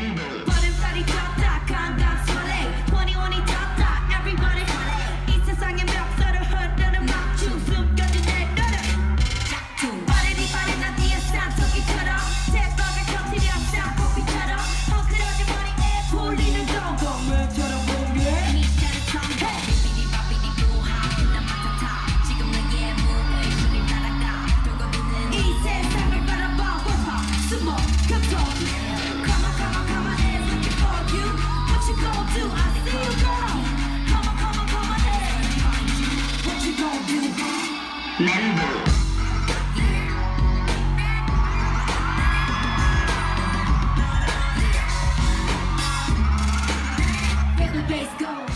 Amber. member. Let the bass go.